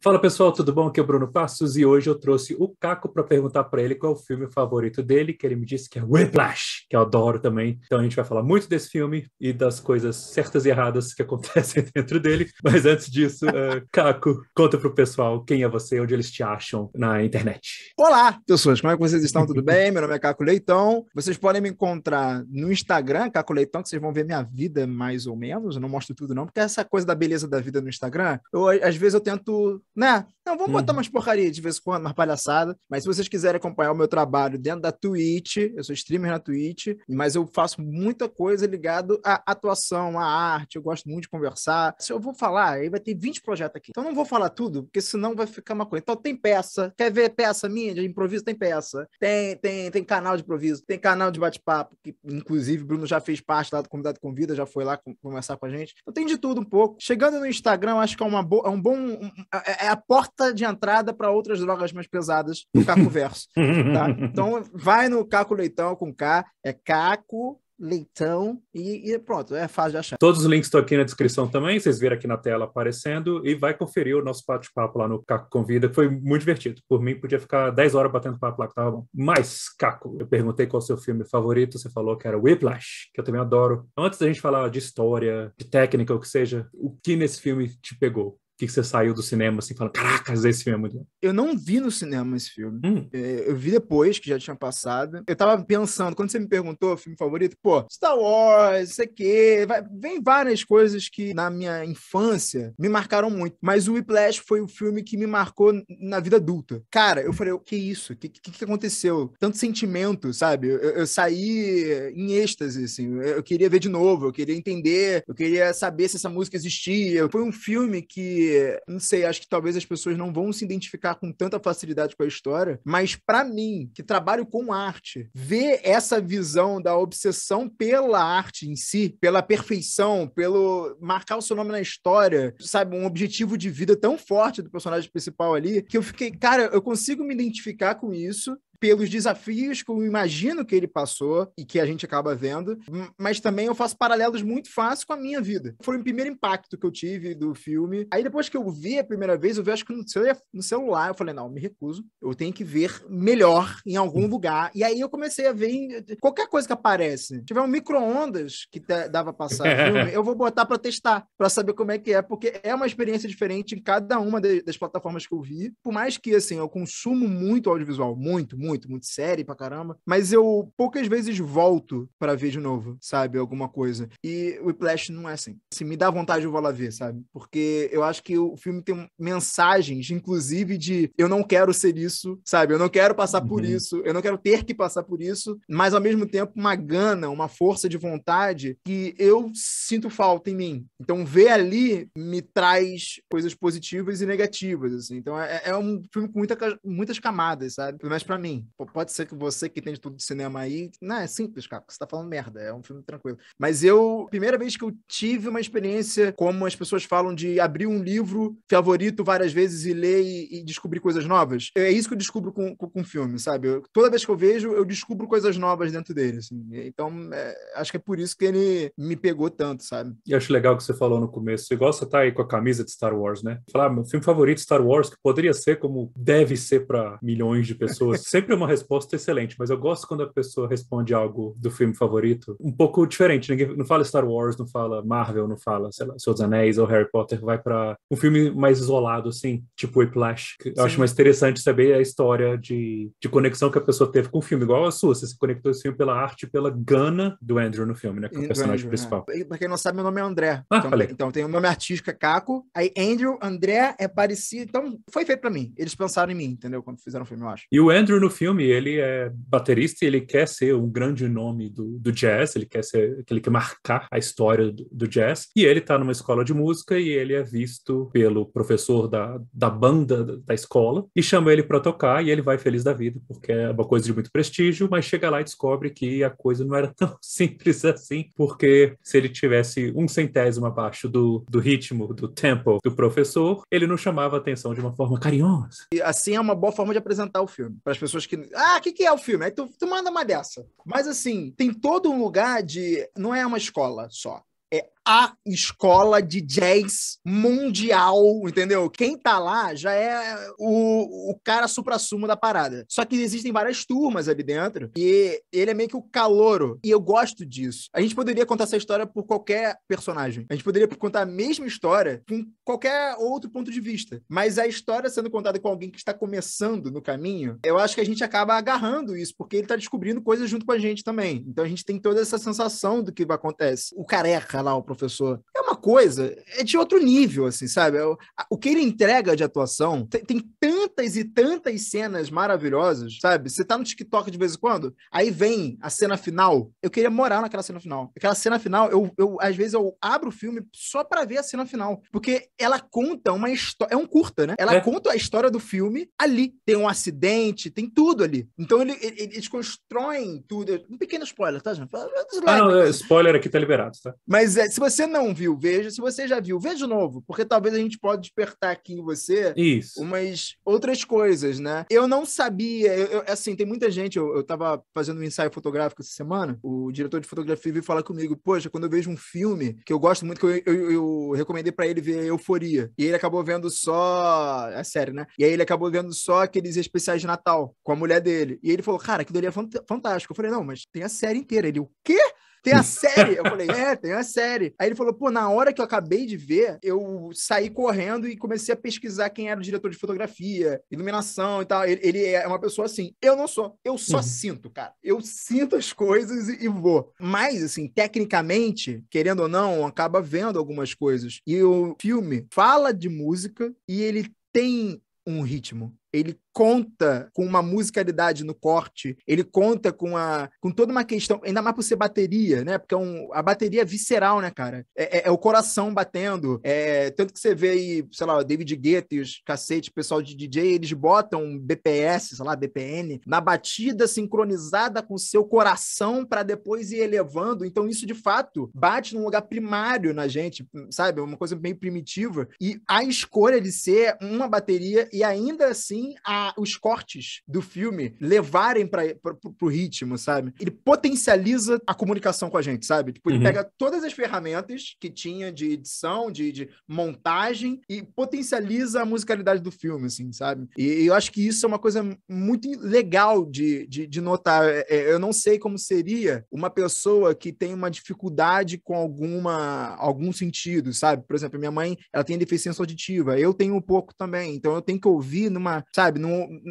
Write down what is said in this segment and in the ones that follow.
Fala pessoal, tudo bom? Aqui é o Bruno Passos e hoje eu trouxe o Caco para perguntar para ele qual é o filme favorito dele, que ele me disse que é Whiplash, que eu adoro também. Então a gente vai falar muito desse filme e das coisas certas e erradas que acontecem dentro dele. Mas antes disso, uh, Caco, conta pro pessoal quem é você, onde eles te acham na internet. Olá, pessoas, como é que vocês estão? Tudo bem? Meu nome é Caco Leitão. Vocês podem me encontrar no Instagram, Caco Leitão, que vocês vão ver minha vida mais ou menos. Eu não mostro tudo não, porque essa coisa da beleza da vida no Instagram, eu, às vezes eu tento né? Não, vamos botar uhum. umas porcaria de vez em quando, umas palhaçada. Mas se vocês quiserem acompanhar o meu trabalho dentro da Twitch, eu sou streamer na Twitch, mas eu faço muita coisa ligado à atuação, à arte. Eu gosto muito de conversar. Se eu vou falar, aí vai ter 20 projetos aqui. Então não vou falar tudo, porque senão vai ficar uma coisa. Então tem peça. Quer ver peça minha de improviso? Tem peça. Tem, tem, tem canal de improviso. Tem canal de bate-papo, que inclusive o Bruno já fez parte lá do Convidado Convida, já foi lá conversar com a gente. Então tem de tudo um pouco. Chegando no Instagram, acho que é, uma boa, é um bom. É, é a porta de entrada para outras drogas mais pesadas do Caco Verso. tá? Então, vai no Caco Leitão com K, é Caco Leitão e, e, pronto, é fácil de achar. Todos os links estão aqui na descrição também, vocês viram aqui na tela aparecendo e vai conferir o nosso bate-papo lá no Caco Convida, que foi muito divertido. Por mim, podia ficar 10 horas batendo papo lá que tava bom. Mas, Caco, eu perguntei qual é o seu filme favorito, você falou que era Whiplash, que eu também adoro. Antes da gente falar de história, de técnica, o que seja, o que nesse filme te pegou? Que você saiu do cinema assim, falando, caracas, esse filme é muito bom? Eu não vi no cinema esse filme. Hum. É, eu vi depois, que já tinha passado. Eu tava pensando, quando você me perguntou o filme favorito, pô, Star Wars, sei que, vem várias coisas que na minha infância me marcaram muito. Mas o Whiplash foi o filme que me marcou na vida adulta. Cara, eu falei, o que é isso? O que, que, que, aconteceu? Tanto sentimento, sabe? Eu, eu, saí em êxtase, assim. Eu queria ver de novo, eu queria entender, eu queria saber se essa música existia. Foi um filme que não sei, acho que talvez as pessoas não vão se identificar com tanta facilidade com a história, mas para mim, que trabalho com arte, ver essa visão da obsessão pela arte em si, pela perfeição, pelo marcar o seu nome na história, sabe, um objetivo de vida tão forte do personagem principal ali, que eu fiquei, cara, eu consigo me identificar com isso pelos desafios que eu imagino que ele passou e que a gente acaba vendo, mas também eu faço paralelos muito fáceis com a minha vida. Foi o primeiro impacto que eu tive do filme. Aí depois que eu vi a primeira vez, eu vi acho que no celular, eu falei, não, me recuso. Eu tenho que ver melhor em algum lugar. E aí eu comecei a ver em qualquer coisa que aparece. Se tiver um micro-ondas que dava pra passar filme, eu vou botar para testar, para saber como é que é, porque é uma experiência diferente em cada uma das plataformas que eu vi. Por mais que, assim, eu consumo muito audiovisual, muito, muito muito, muito série pra caramba. Mas eu poucas vezes volto para ver de novo, sabe? Alguma coisa. E o Whiplash não é assim. Se me dá vontade, eu vou lá ver, sabe? Porque eu acho que o filme tem mensagens, inclusive, de eu não quero ser isso, sabe? Eu não quero passar uhum. por isso, eu não quero ter que passar por isso, mas ao mesmo tempo uma gana, uma força de vontade que eu sinto falta em mim. Então, ver ali me traz coisas positivas e negativas, assim. Então, é, é um filme com muita, muitas camadas, sabe? Pelo menos pra mim. Pode ser que você que entende tudo de cinema aí, não, é simples, cara, você tá falando merda, é um filme tranquilo. Mas eu, primeira vez que eu tive uma experiência, como as pessoas falam, de abrir um livro favorito várias vezes e ler e, e descobrir coisas novas, é isso que eu descubro com, com, com filme, sabe? Eu, toda vez que eu vejo, eu descubro coisas novas dentro dele, assim. Então, é, acho que é por isso que ele me pegou tanto, sabe? E acho legal que você falou no começo, você gosta de tá aí com a camisa de Star Wars, né? Falar, ah, meu filme favorito Star Wars, que poderia ser como deve ser para milhões de pessoas, sempre uma resposta excelente, mas eu gosto quando a pessoa responde algo do filme favorito um pouco diferente. Ninguém não fala Star Wars, não fala Marvel, não fala, sei lá, dos Anéis ou Harry Potter, vai para um filme mais isolado, assim, tipo Whiplash. Eu Sim. acho mais interessante saber a história de, de conexão que a pessoa teve com o filme, igual a sua. Você se conectou esse filme pela arte, pela gana do Andrew no filme, né? Que é o personagem Andrew, principal. É. Pra quem não sabe, meu nome é André. Ah, então, falei. então tem o nome artístico é Caco, aí Andrew, André é parecido. Então foi feito para mim. Eles pensaram em mim, entendeu? Quando fizeram o filme, eu acho. E o Andrew no filme, ele é baterista e ele quer ser um grande nome do, do jazz, ele quer ser, ele quer marcar a história do, do jazz. E ele está numa escola de música e ele é visto pelo professor da, da banda da escola e chama ele para tocar e ele vai feliz da vida, porque é uma coisa de muito prestígio, mas chega lá e descobre que a coisa não era tão simples assim, porque se ele tivesse um centésimo abaixo do, do ritmo, do tempo do professor, ele não chamava atenção de uma forma carinhosa. E assim é uma boa forma de apresentar o filme. Para as pessoas que. Ah, o que, que é o filme? Aí tu, tu manda uma dessa. Mas assim, tem todo um lugar de. Não é uma escola só a escola de jazz mundial, entendeu? Quem tá lá já é o, o cara supra-sumo da parada. Só que existem várias turmas ali dentro e ele é meio que o calouro. E eu gosto disso. A gente poderia contar essa história por qualquer personagem. A gente poderia contar a mesma história com qualquer outro ponto de vista. Mas a história sendo contada com alguém que está começando no caminho, eu acho que a gente acaba agarrando isso, porque ele tá descobrindo coisas junto com a gente também. Então a gente tem toda essa sensação do que acontece. O careca lá, o professor, é uma coisa, é de outro nível, assim, sabe? O, o que ele entrega de atuação tem, tem tantas e tantas cenas maravilhosas, sabe? Você tá no TikTok de vez em quando, aí vem a cena final. Eu queria morar naquela cena final. Aquela cena final, eu, eu às vezes eu abro o filme só para ver a cena final, porque ela conta uma história, é um curta, né? Ela é. conta a história do filme ali. Tem um acidente, tem tudo ali. Então ele, ele, eles constroem tudo. Um pequeno spoiler, tá, gente? Ah, não, é, spoiler aqui tá liberado, tá? Mas é, se você não viu, veja. Se você já viu, veja de novo, porque talvez a gente pode despertar aqui em você Isso. umas outras coisas, né? Eu não sabia, eu, eu, assim, tem muita gente, eu, eu tava fazendo um ensaio fotográfico essa semana, o diretor de fotografia veio falar comigo, poxa, quando eu vejo um filme que eu gosto muito, que eu, eu, eu recomendei para ele ver Euforia, e ele acabou vendo só, a série, né? E aí ele acabou vendo só aqueles especiais de Natal com a mulher dele, e ele falou, cara, aquilo ali é fantástico. Eu falei, não, mas tem a série inteira. Ele, o quê? Tem a série. Eu falei, é, tem a série. Aí ele falou, pô, na hora que eu acabei de ver, eu saí correndo e comecei a pesquisar quem era o diretor de fotografia, iluminação e tal. Ele, ele é uma pessoa assim. Eu não sou. Eu só uhum. sinto, cara. Eu sinto as coisas e, e, vou. Mas, assim, tecnicamente, querendo ou não, acaba vendo algumas coisas. E o filme fala de música e ele tem um ritmo. Ele conta com uma musicalidade no corte, ele conta com, a, com toda uma questão, ainda mais por ser bateria, né? Porque é um, a bateria é visceral, né, cara? É, é, é, o coração batendo. É, tanto que você vê aí, sei lá, o David Guetta e os cacete, pessoal de DJ, eles botam BPS, sei lá, BPN, na batida sincronizada com o seu coração para depois ir elevando. Então, isso de fato bate num lugar primário na gente, sabe? Uma coisa bem primitiva. E a escolha de ser uma bateria e ainda assim a os cortes do filme levarem para o ritmo, sabe? Ele potencializa a comunicação com a gente, sabe? Tipo, ele uhum. pega todas as ferramentas que tinha de edição, de, de montagem e potencializa a musicalidade do filme, assim, sabe? E, eu acho que isso é uma coisa muito legal de, de, de notar. É, é, eu não sei como seria uma pessoa que tem uma dificuldade com alguma algum sentido, sabe? Por exemplo, minha mãe, ela tem deficiência auditiva, eu tenho um pouco também, então eu tenho que ouvir numa, sabe, num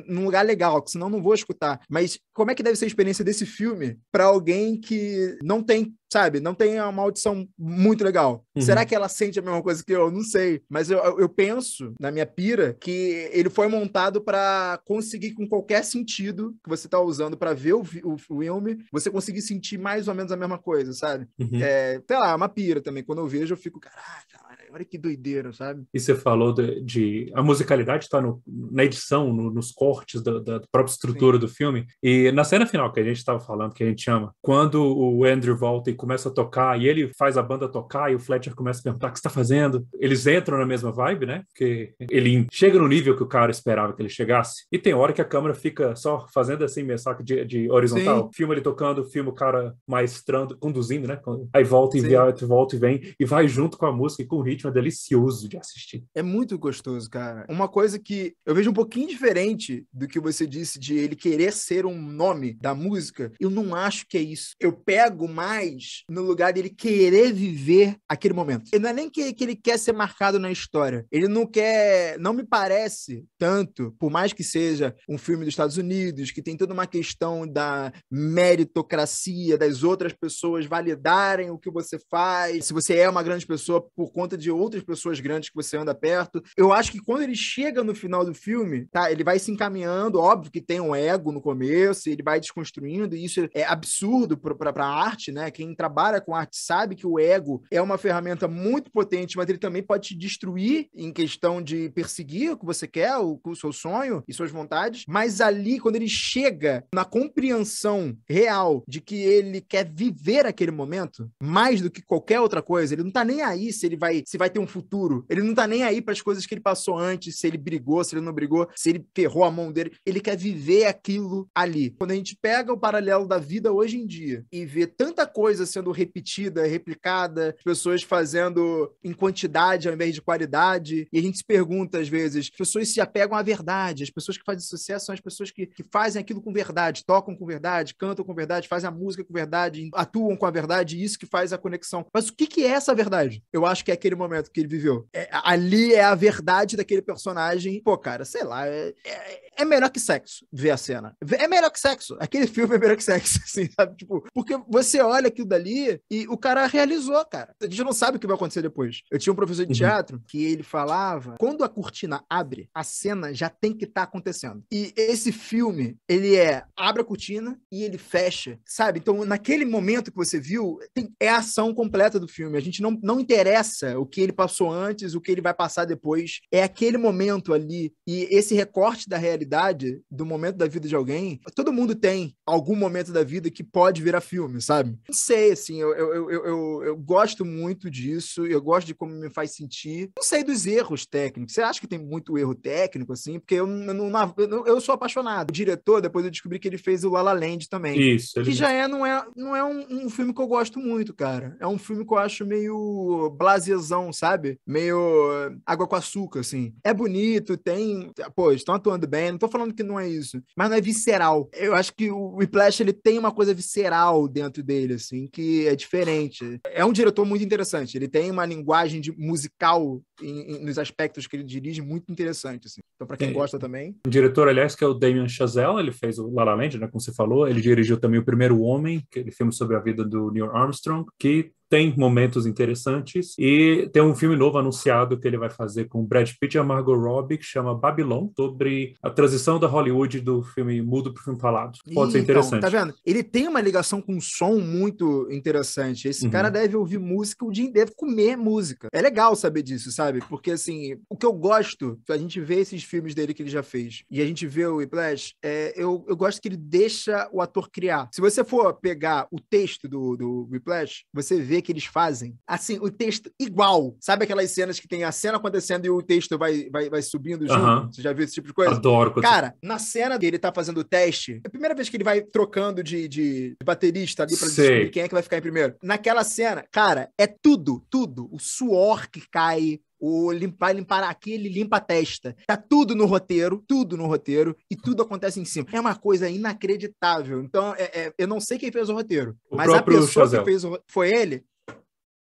num, lugar legal, senão não vou escutar. Mas como é que deve ser a experiência desse filme para alguém que não tem sabe, não tem uma audição muito legal. Uhum. Será que ela sente a mesma coisa que eu? Não sei. Mas eu, eu penso, na minha pira, que ele foi montado para conseguir, com qualquer sentido que você tá usando para ver o, o, o, filme, você conseguir sentir mais ou menos a mesma coisa, sabe? Uhum. É, sei lá, é uma pira também. Quando eu vejo, eu fico, caraca, olha que doideira, sabe? E você falou de. de a musicalidade está na edição, no, nos cortes da, da, própria estrutura Sim. do filme. E na cena final que a gente estava falando, que a gente chama, quando o Andrew volta e começa a tocar, e ele faz a banda tocar, e o Fletcher começa a perguntar o que está fazendo. Eles entram na mesma vibe, né? Porque ele chega no nível que o cara esperava que ele chegasse. E tem hora que a câmera fica só fazendo assim, meio saco de, de horizontal. Sim. Filma ele tocando, filma o cara maestrando, conduzindo, né? Aí volta e, via, volta e vem, e vai junto com a música e com o ritmo ritmo é delicioso de assistir. É muito gostoso, cara. Uma coisa que eu vejo um pouquinho diferente do que você disse de ele querer ser um nome da música, eu não acho que é isso. Eu pego mais no lugar dele querer viver aquele momento. Ele não é nem que, que ele quer ser marcado na história. Ele não quer. Não me parece tanto, por mais que seja um filme dos Estados Unidos, que tem toda uma questão da meritocracia, das outras pessoas validarem o que você faz, se você é uma grande pessoa por conta de outras pessoas grandes que você anda perto. Eu acho que quando ele chega no final do filme, tá? Ele vai se encaminhando, óbvio que tem um ego no começo, ele vai desconstruindo, e isso é absurdo para a arte, né? Quem trabalha com arte sabe que o ego é uma ferramenta muito potente, mas ele também pode te destruir em questão de perseguir o que você quer, o, o seu sonho e suas vontades. Mas ali, quando ele chega na compreensão real de que ele quer viver aquele momento, mais do que qualquer outra coisa, ele não tá nem aí se ele vai se se vai ter um futuro. Ele não tá nem aí para as coisas que ele passou antes, se ele brigou, se ele não brigou, se ele ferrou a mão dele. Ele quer viver aquilo ali. Quando a gente pega o paralelo da vida hoje em dia e vê tanta coisa sendo repetida, replicada, pessoas fazendo em quantidade ao invés de qualidade, e a gente se pergunta às vezes, as pessoas se apegam à verdade, as pessoas que fazem sucesso são as pessoas que, que fazem aquilo com verdade, tocam com verdade, cantam com verdade, fazem a música com verdade, atuam com a verdade, isso que faz a conexão. Mas o que, que é essa verdade? Eu acho que é aquele momento que ele viveu. É, ali é a verdade daquele personagem. Pô, cara, sei lá, é, é, é, melhor que sexo ver a cena. É melhor que sexo. Aquele filme é melhor que sexo, assim, sabe? Tipo, porque você olha aquilo dali e o cara realizou, cara. A gente não sabe o que vai acontecer depois. Eu tinha um professor de uhum. teatro que ele falava: quando a cortina abre, a cena já tem que estar tá acontecendo. E esse filme, ele é abre a cortina e ele fecha, sabe? Então, naquele momento que você viu, tem, é a ação completa do filme. A gente não, não interessa o que ele passou antes, o que ele vai passar depois. É aquele momento ali. E esse recorte da realidade, do momento da vida de alguém, todo mundo tem algum momento da vida que pode virar filme, sabe? Não sei, assim, eu, eu, eu, eu, eu gosto muito disso, eu gosto de como me faz sentir. Não sei dos erros técnicos. Você acha que tem muito erro técnico, assim? Porque eu, não, eu, eu sou apaixonado. O diretor, depois eu descobri que ele fez o La La Land também. Isso. Que já é, não é, não é um, um filme que eu gosto muito, cara. É um filme que eu acho meio blasezão, sabe? Meio água com açúcar, assim. É bonito, tem. Pô, estão atuando bem, não tô falando que não é isso. Mas não é visceral. Eu acho que o Whiplash, ele tem uma coisa visceral dentro dele, assim, que é diferente. É um diretor muito interessante. Ele tem uma linguagem de musical em, em, nos aspectos que ele dirige muito interessante, assim. Então, para quem é, gosta também. O diretor, aliás, que é o Damien Chazelle, ele fez o La La Land, né, como você falou. Ele dirigiu também o Primeiro Homem, aquele filme sobre a vida do Neil Armstrong, que tem momentos interessantes e tem um filme novo anunciado que ele vai fazer com Brad Pitt e a Margot Robbie que chama Babylon, sobre a transição da Hollywood do filme mudo para o filme falado. Pode ser interessante. Então, tá vendo? Ele tem uma ligação com um som muito interessante. Esse uhum. cara deve ouvir música o dia deve comer música. É legal saber disso, sabe? Porque assim, o que eu gosto, a gente vê esses filmes dele que ele já fez e a gente vê o Whiplash, é, eu, eu gosto que ele deixa o ator criar. Se você for pegar o texto do, do Whiplash, você vê que eles fazem, assim, o texto igual. Sabe aquelas cenas que tem a cena acontecendo e o texto vai, vai, vai subindo junto? Você já viu esse tipo de coisa? Adoro. Cara, na cena dele tá fazendo o teste, é a primeira vez que ele vai trocando de, de, de baterista ali pra descobrir quem é que vai ficar em primeiro. Naquela cena, cara, é tudo, tudo. O suor que cai, o limpar, limpar aqui, ele limpa a testa. Tá tudo no roteiro, tudo no roteiro, e tudo acontece em cima. É uma coisa inacreditável. Então, é, é, eu não sei quem fez o roteiro, o mas a pessoa Chazelle. que fez o, foi ele.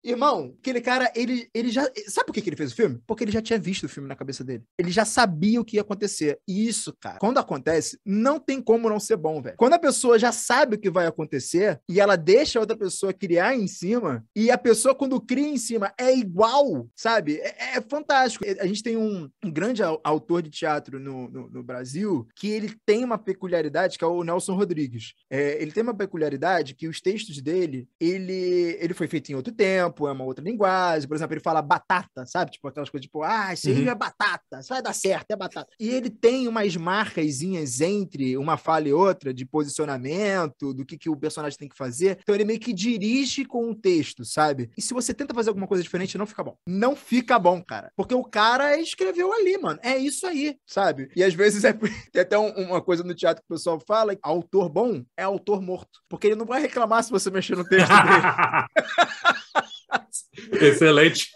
Irmão, aquele cara, ele, ele já. Sabe por que, que ele fez o filme? Porque ele já tinha visto o filme na cabeça dele. Ele já sabia o que ia acontecer. E isso, cara, quando acontece, não tem como não ser bom, velho. Quando a pessoa já sabe o que vai acontecer e ela deixa a outra pessoa criar em cima, e a pessoa, quando cria em cima, é igual, sabe? É, é fantástico. A gente tem um, um grande autor de teatro no, no, no, Brasil que ele tem uma peculiaridade, que é o Nelson Rodrigues. É, ele tem uma peculiaridade que os textos dele, ele, ele foi feito em outro tempo tempo, é uma outra linguagem. Por exemplo, ele fala batata, sabe? Tipo aquelas coisas tipo, ah, isso aí uhum. é batata, isso vai dar certo, é batata. E ele tem umas marcazinhas entre uma fala e outra de posicionamento, do que, que o personagem tem que fazer. Então ele meio que dirige com o texto, sabe? E se você tenta fazer alguma coisa diferente, não fica bom. Não fica bom, cara. Porque o cara escreveu ali, mano. É isso aí, sabe? E às vezes é... tem até um, uma coisa no teatro que o pessoal fala: autor bom é autor morto. Porque ele não vai reclamar se você mexer no texto dele. Excelente.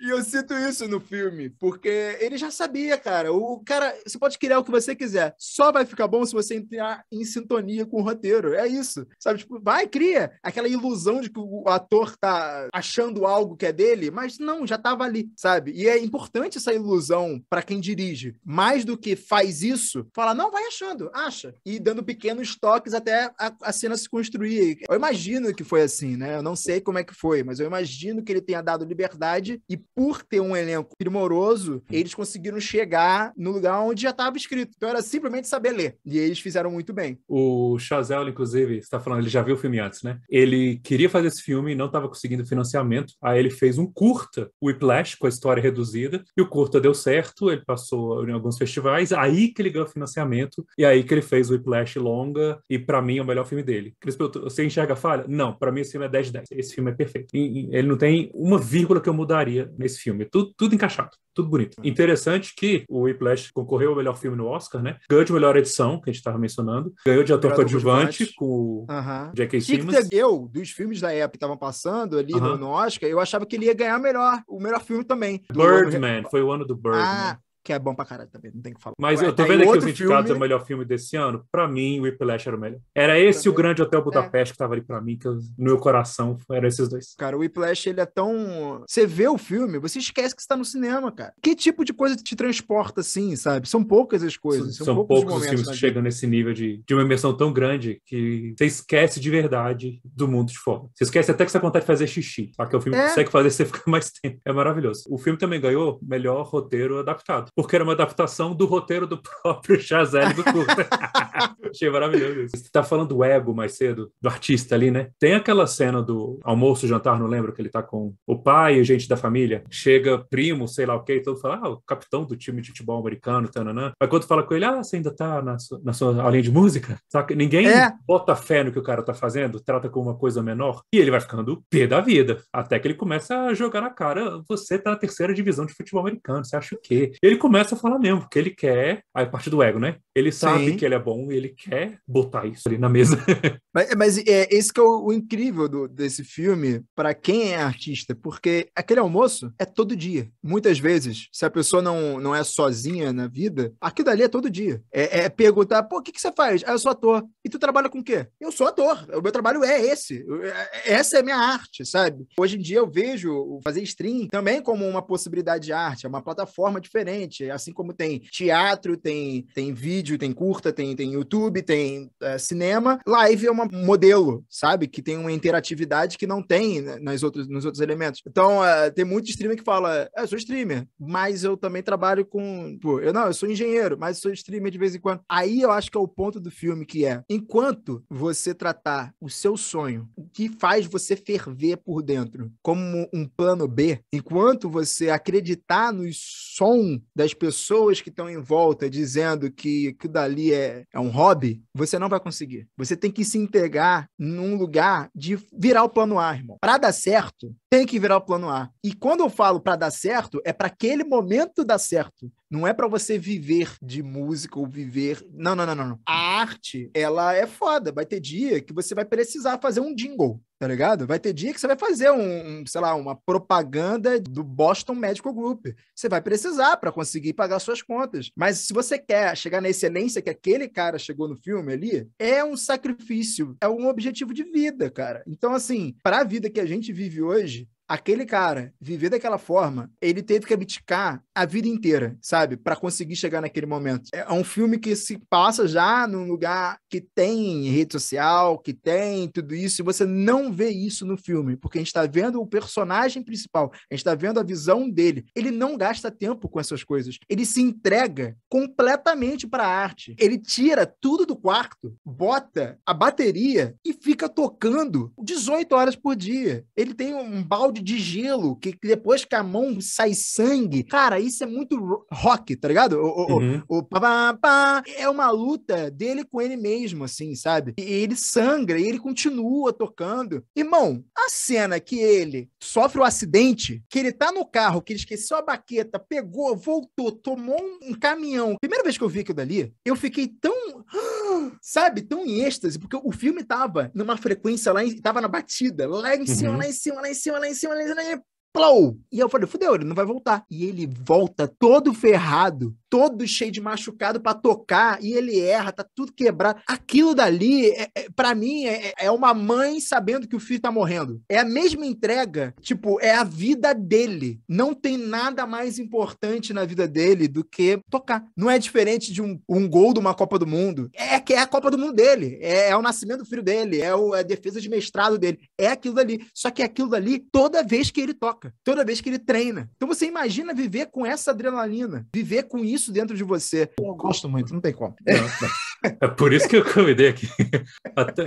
E eu cito isso no filme, porque ele já sabia, cara. O cara, você pode criar o que você quiser. Só vai ficar bom se você entrar em sintonia com o roteiro. É isso. Sabe? Tipo, vai, cria aquela ilusão de que o ator tá achando algo que é dele, mas não, já tava ali, sabe? E é importante essa ilusão para quem dirige. Mais do que faz isso, fala, não, vai achando, acha. E dando pequenos toques até a, a cena se construir. Eu imagino que foi assim, né? Eu não sei como é que foi, mas eu imagino que ele tenha dado liberdade e por ter um elenco primoroso, eles conseguiram chegar no lugar onde já estava escrito. Então era simplesmente saber ler. E eles fizeram muito bem. O Chazelle, inclusive, está falando, ele já viu o filme antes, né? Ele queria fazer esse filme e não estava conseguindo financiamento. Aí ele fez um curta, o Whiplash, com a história reduzida, e o curta deu certo, ele passou em alguns festivais, aí que ele ganhou financiamento, e aí que ele fez o Whiplash longa, e para mim é o melhor filme dele. Você enxerga falha? Não, para mim esse filme é 10 de 10. Esse filme é perfeito. E ele não tem uma vírgula que eu mudaria nesse filme. Tudo, tudo encaixado, tudo bonito. Interessante que o Whiplash concorreu ao melhor filme no Oscar, né? Ganhou de melhor edição, que a gente estava mencionando. Ganhou de ator coadjuvante com o uhum. J.K. Simmons. Eu, dos filmes da época que estavam passando ali uhum. no, no, Oscar, eu achava que ele ia ganhar melhor, o melhor filme também. Birdman, foi o ano do Birdman. Ah, que é bom pra caralho também, não tem que falar. Mas eu tô vendo aqui os indicados filme... o melhor filme desse ano. Pra mim, o Whiplash era o melhor. Era esse o Grande Hotel Budapeste é. que tava ali pra mim, que eu, no meu coração eram esses dois. Cara, o Whiplash, ele é tão... Você vê o filme, você esquece que você tá no cinema, cara. Que tipo de coisa te transporta assim, sabe? São poucas as coisas. São, são poucos, poucos os filmes que chegam nesse nível de, de uma imersão tão grande que você esquece de verdade do mundo de fora. Você esquece até que você vontade de fazer xixi. Só que o filme é. consegue fazer você ficar mais tempo. É maravilhoso. O filme também ganhou melhor roteiro adaptado, porque era uma adaptação do roteiro do próprio Chazelle do curta. Achei maravilhoso isso. Você tá falando do ego mais cedo, do artista ali, né? Tem aquela cena do almoço, jantar, não lembro, que ele tá com o pai e gente da família. Chega primo, sei lá o quê, e todo fala, ah, o capitão do time de futebol americano, tananã. Mas quando fala com ele, ah, você ainda tá na sua, na sua aulinha de música? Saca? Ninguém é. bota fé no que o cara tá fazendo, trata como uma coisa menor, e ele vai ficando pé da vida. Até que ele começa a jogar na cara, você tá na terceira divisão de futebol americano, você acha o quê? Ele começa a falar mesmo, porque ele quer, aí parte do ego, né? Ele sabe Sim. que ele é bom e ele quer botar isso ali na mesa. mas, mas é esse que é o, o incrível do, desse filme para quem é artista, porque aquele almoço é todo dia. Muitas vezes, se a pessoa não, não é sozinha na vida, aquilo dali é todo dia. É, é perguntar, pô, o que, que você faz? Ah, eu sou ator. E tu trabalha com o quê? Eu sou ator. O meu trabalho é esse. É, essa é a minha arte, sabe? Hoje em dia eu vejo fazer stream também como uma possibilidade de arte, é uma plataforma diferente, assim como tem teatro, tem, tem vídeo, tem curta, tem, tem YouTube, tem é, cinema. Live é um modelo, sabe? Que tem uma interatividade que não tem nas outros, nos outros elementos. Então, é, tem muito streamer que fala, é, eu sou streamer, mas eu também trabalho com... Pô, eu não, eu sou engenheiro, mas sou streamer de vez em quando. Aí eu acho que é o ponto do filme que é, enquanto você tratar o seu sonho, o que faz você ferver por dentro, como um plano B, enquanto você acreditar no som das pessoas que estão em volta dizendo que que dali é, é um hobby, você não vai conseguir. Você tem que se integrar num lugar de virar o plano A, irmão. Para dar certo, tem que virar o plano A. E quando eu falo para dar certo, é para aquele momento dar certo. Não é para você viver de música ou viver. Não, não, não, não. A arte, ela é foda. Vai ter dia que você vai precisar fazer um jingle, tá ligado? Vai ter dia que você vai fazer um, um sei lá, uma propaganda do Boston Medical Group. Você vai precisar para conseguir pagar suas contas. Mas se você quer chegar na excelência que aquele cara chegou no filme ali, é um sacrifício, é um objetivo de vida, cara. Então, assim, para a vida que a gente vive hoje, aquele cara viver daquela forma, ele teve que abdicar a vida inteira, sabe? para conseguir chegar naquele momento. É um filme que se passa já num lugar que tem rede social, que tem tudo isso, e você não vê isso no filme, porque a gente está vendo o personagem principal, a gente está vendo a visão dele. Ele não gasta tempo com essas coisas. Ele se entrega completamente para a arte. Ele tira tudo do quarto, bota a bateria e fica tocando 18 horas por dia. Ele tem um balde de gelo, que depois que a mão sai sangue. Cara, isso é muito rock, tá ligado? O, uhum. o, o pá, pá, pá, é uma luta dele com ele mesmo, assim, sabe? E ele sangra e ele continua tocando. Irmão, a cena que ele sofre o um acidente, que ele tá no carro, que ele esqueceu a baqueta, pegou, voltou, tomou um caminhão. Primeira vez que eu vi aquilo dali, eu fiquei tão, sabe, tão em êxtase, porque o filme tava numa frequência lá, tava na batida, lá em cima, uhum. lá em cima, lá em cima, lá em cima, nationalism Plou! E eu falei, fudeu, ele não vai voltar. E ele volta todo ferrado, todo cheio de machucado para tocar, e ele erra, tá tudo quebrado. Aquilo dali, é, é, para mim, é, é, uma mãe sabendo que o filho tá morrendo. É a mesma entrega, tipo, é a vida dele. Não tem nada mais importante na vida dele do que tocar. Não é diferente de um, um gol de uma Copa do Mundo. É que é a Copa do Mundo dele. É, é o nascimento do filho dele, é, o, é a defesa de mestrado dele. É aquilo dali. Só que é aquilo dali toda vez que ele toca toda vez que ele treina. Então você imagina viver com essa adrenalina, viver com isso dentro de você. Eu gosto muito, não tem como. É por isso que eu convidei aqui. Até,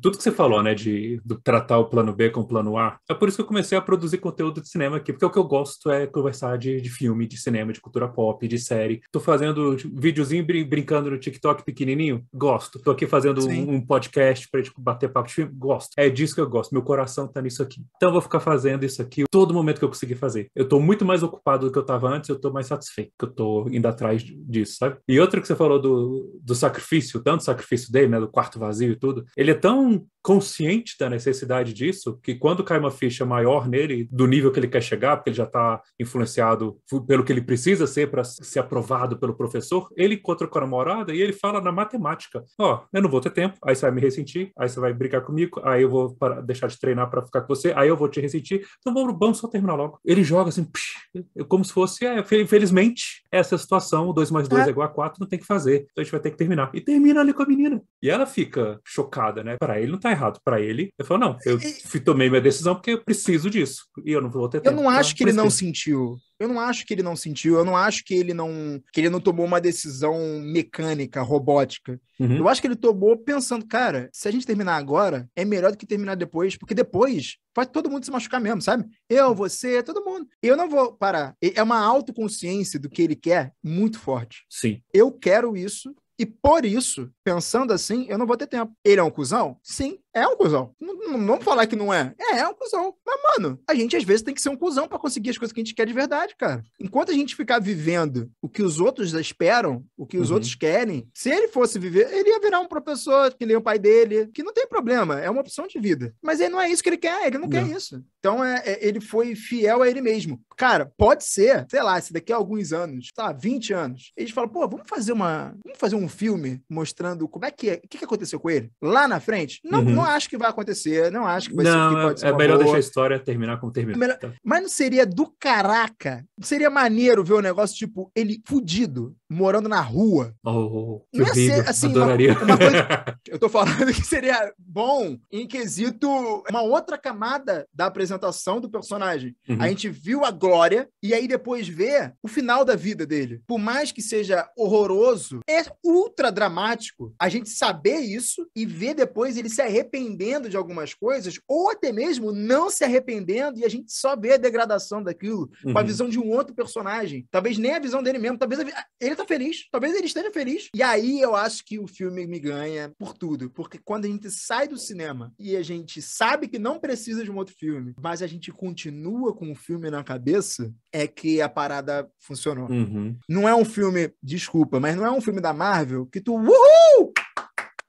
tudo que você falou, né, de, de tratar o plano B com o plano A, é por isso que eu comecei a produzir conteúdo de cinema aqui, porque o que eu gosto é conversar de, de filme, de cinema, de cultura pop, de série. Tô fazendo videozinho brin brincando no TikTok pequenininho, gosto. Tô aqui fazendo um, um, podcast pra gente bater papo de filme, gosto. É disso que eu gosto, meu coração tá nisso aqui. Então eu vou ficar fazendo isso aqui todo momento que eu conseguir fazer. Eu tô muito mais ocupado do que eu tava antes, eu tô mais satisfeito, que eu tô indo atrás disso, sabe? E outra que você falou do, do sacrifício, tanto sacrifício dele, né, do quarto vazio e tudo, ele é tão consciente da necessidade disso que quando cai uma ficha maior nele, do nível que ele quer chegar, porque ele já está influenciado pelo que ele precisa ser para ser aprovado pelo professor, ele encontra com a namorada e ele fala na matemática: Ó, oh, eu não vou ter tempo, aí você vai me ressentir, aí você vai brigar comigo, aí eu vou para, deixar de treinar para ficar com você, aí eu vou te ressentir, então vamos, vamos só terminar logo. Ele joga assim, psh, como se fosse, é, infelizmente, essa situação, 2 mais 2 é. é igual a 4, não tem que fazer, então a gente vai ter que terminar. E termina ali com a menina. E ela fica chocada, né? Para ele não tá errado. Para ele, eu falo, não, eu e... tomei minha decisão porque eu preciso disso. E eu não vou ter tempo. Eu não acho que ele não sentiu. Eu não acho que ele não sentiu, eu não acho que ele não que ele não tomou uma decisão mecânica, robótica. Uhum. Eu acho que ele tomou pensando, cara, se a gente terminar agora, é melhor do que terminar depois, porque depois vai todo mundo se machucar mesmo, sabe? Eu, você, todo mundo. Eu não vou parar. É uma autoconsciência do que ele quer muito forte. Sim. Eu quero isso, e por isso, pensando assim, eu não vou ter tempo. Ele é um cuzão? Sim, é um cuzão. Não, não, vamos falar que não é. É, é um cuzão. Mas, mano, a gente às vezes tem que ser um cuzão para conseguir as coisas que a gente quer de verdade, cara. Enquanto a gente ficar vivendo o que os outros esperam, o que os uhum. outros querem, se ele fosse viver, ele ia virar um professor que nem o pai dele, que não tem problema, é uma opção de vida. Mas ele não é isso que ele quer, ele não, não. quer isso. Então, é, é, ele foi fiel a ele mesmo. Cara, pode ser, sei lá, se daqui a alguns anos, tá, 20 anos, eles falam, pô, vamos fazer uma. Vamos fazer um filme mostrando como é que é, o que, que aconteceu com ele lá na frente. Não, uhum. não acho que vai acontecer, não acho que vai não, ser. Que pode é, ser é melhor boa. deixar a história terminar como terminou. Melhor... Tá. Mas não seria do caraca? Seria maneiro ver o um negócio, tipo, ele fudido, morando na rua. Oh, que não horrível. Ser, assim, Adoraria. Uma, uma coisa... Eu tô falando que seria bom em quesito uma outra camada da apresentação do personagem. Uhum. A gente viu a glória e aí depois vê o final da vida dele. Por mais que seja horroroso, é ultra dramático a gente saber isso e ver depois ele se arrependendo de algumas coisas ou até mesmo não se arrependendo e a gente só vê a degradação daquilo uhum. com a uhum. visão de um outro personagem. Talvez nem a visão dele mesmo, talvez a... ele tá feliz, talvez ele esteja feliz. E aí eu acho que o filme me ganha por tudo, porque quando a gente sai do cinema e a gente sabe que não precisa de um outro filme, mas a gente continua com o filme na cabeça, é que a parada funcionou. Uhum. Não é um filme, desculpa, mas não é um filme da Marvel que tu, uhul!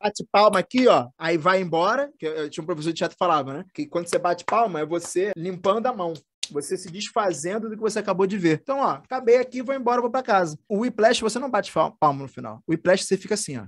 Bate palma aqui, ó, aí vai embora, que eu, tinha um professor de teatro que falava, né? Que quando você bate palma é você limpando a mão você se desfazendo do que você acabou de ver. Então, ó, acabei aqui, vou embora, vou para casa. O Whiplash, você não bate palma no final. O Whiplash, você fica assim, ó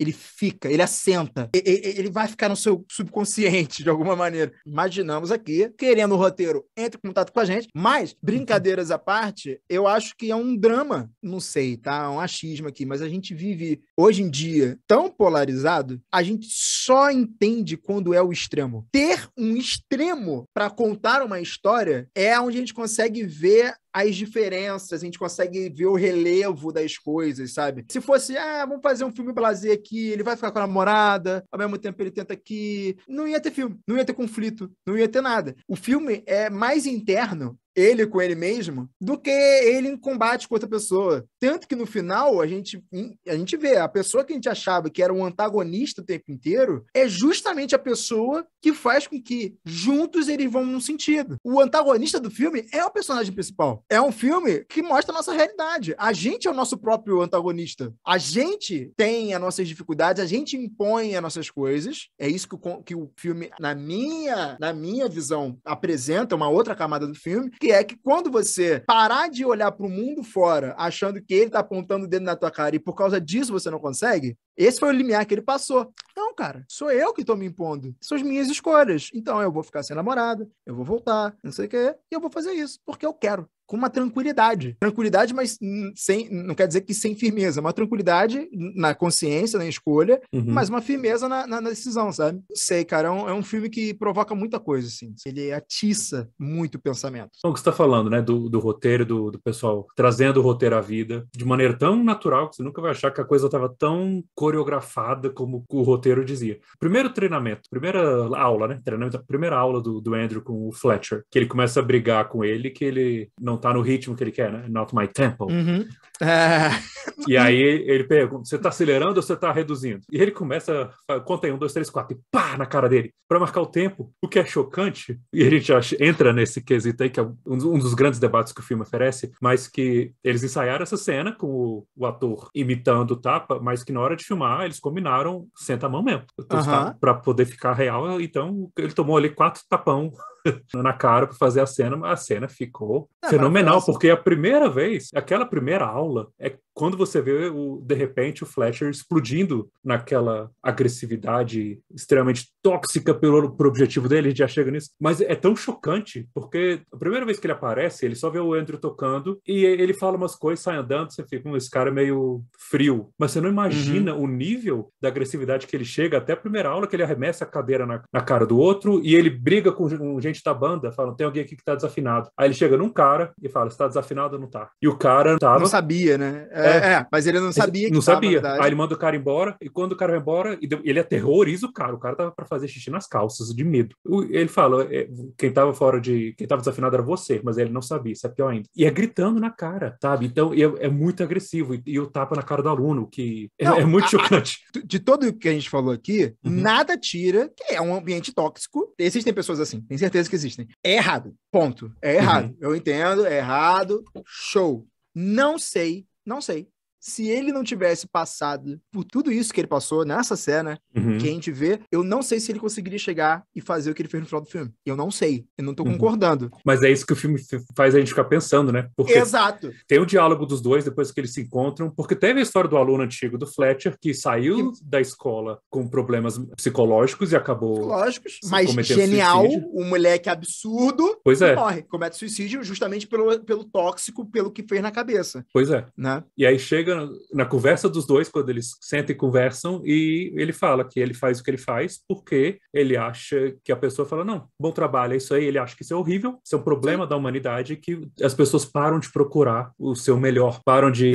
ele fica, ele assenta, ele vai ficar no seu subconsciente de alguma maneira. Imaginamos aqui, querendo o roteiro, entre em contato com a gente, mas, brincadeiras à parte, eu acho que é um drama, não sei, tá? É um achismo aqui, mas a gente vive hoje em dia tão polarizado, a gente só entende quando é o extremo. Ter um extremo para contar uma história é onde a gente consegue ver as diferenças, a gente consegue ver o relevo das coisas, sabe? Se fosse, ah, vamos fazer um filme blazer aqui, ele vai ficar com a namorada, ao mesmo tempo ele tenta aqui, não ia ter filme, não ia ter conflito, não ia ter nada. O filme é mais interno ele com ele mesmo do que ele em combate com outra pessoa. Tanto que no final a gente, a gente vê a pessoa que a gente achava que era um antagonista o tempo inteiro é justamente a pessoa que faz com que juntos eles vão num sentido. O antagonista do filme é o personagem principal. É um filme que mostra a nossa realidade. A gente é o nosso próprio antagonista. A gente tem as nossas dificuldades, a gente impõe as nossas coisas. É isso que o, que o filme, na minha, na minha visão, apresenta uma outra camada do filme, que é que quando você parar de olhar para o mundo fora, achando que ele está apontando o dedo na tua cara e por causa disso você não consegue, esse foi o limiar que ele passou. Não, cara, sou eu que estou me impondo. São as minhas escolhas. Então eu vou ficar sem namorada, eu vou voltar, não sei o quê, e eu vou fazer isso, porque eu quero com uma tranquilidade. Tranquilidade, mas sem, não quer dizer que sem firmeza, uma tranquilidade na consciência, na escolha, uhum. mas uma firmeza na, na, na, decisão, sabe? Não sei, cara, é um, é um, filme que provoca muita coisa, assim. Ele atiça muito o pensamento. Então, o que você está falando, né, do, do roteiro, do, do pessoal trazendo o roteiro à vida de maneira tão natural que você nunca vai achar que a coisa estava tão coreografada como o roteiro dizia. Primeiro treinamento, primeira aula, né? Treinamento, primeira aula do, do Andrew com o Fletcher, que ele começa a brigar com ele, que ele não tá no ritmo que ele quer, né? Not my tempo. Uhum. É... E aí ele pergunta: você tá acelerando ou você tá reduzindo? E ele começa, conta aí, um, dois, três, quatro, e pá, na cara dele, para marcar o tempo, o que é chocante, e a gente já entra nesse quesito aí, que é um dos grandes debates que o filme oferece, mas que eles ensaiaram essa cena com o, o ator imitando o tapa, mas que na hora de filmar eles combinaram senta a mão mesmo, uhum. para poder ficar real. Então ele tomou ali quatro tapão na cara para fazer a cena, mas a cena ficou é, fenomenal, porque a primeira vez, aquela primeira aula, é quando você vê o, de repente o Fletcher explodindo naquela agressividade extremamente tóxica pelo, pelo objetivo dele, a gente já chega nisso, mas é tão chocante, porque a primeira vez que ele aparece, ele só vê o Andrew tocando e ele fala umas coisas, sai andando, você fica com esse cara meio frio, mas você não imagina uhum. o nível da agressividade que ele chega até a primeira aula que ele arremessa a cadeira na, na cara do outro e ele briga com, com gente da banda, falando, tem alguém aqui que tá desafinado. Aí ele chega num cara e fala, está desafinado ou não tá? E o cara tava... Não sabia, né? É, é, é mas ele não sabia que Não tava, sabia. Aí ele manda o cara embora e quando o cara vai embora, ele aterroriza o cara. O cara tava para fazer xixi nas calças, de medo. Ele fala, é, quem tava fora de... Quem tava desafinado era você, mas ele não sabia, isso é pior ainda. E é gritando na cara, sabe? Então é, é muito agressivo. E, e o tapa na cara do aluno, que é, não, é muito a, chocante. De todo o que a gente falou aqui, uhum. nada tira que é um ambiente tóxico. Existem pessoas assim, tem certeza que existem. É errado. Ponto. É errado. Uhum. Eu entendo, é errado. Show. Não sei, não sei se ele não tivesse passado por tudo isso que ele passou nessa cena uhum. que a gente vê, eu não sei se ele conseguiria chegar e fazer o que ele fez no final do filme. Eu não sei. Eu não tô uhum. concordando. Mas é isso que o filme faz a gente ficar pensando, né? Porque Exato. Tem o diálogo dos dois depois que eles se encontram, porque teve a história do aluno antigo do Fletcher que saiu que... da escola com problemas psicológicos e acabou. Psicológicos, mas genial, suicídio. um moleque absurdo. Pois é. Morre, comete suicídio justamente pelo, pelo tóxico, pelo que fez na cabeça. Pois é. Né? E aí chega chega na conversa dos dois, quando eles sentam e conversam, e ele fala que ele faz o que ele faz porque ele acha que a pessoa fala: não, bom trabalho, é isso aí. Ele acha que isso é horrível, isso é um problema Sim. da humanidade, que as pessoas param de procurar o seu melhor, param de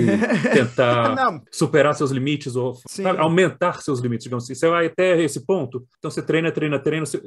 tentar superar seus limites ou sabe, aumentar seus limites, digamos assim. Você vai até esse ponto, então você treina, treina, treina, esse,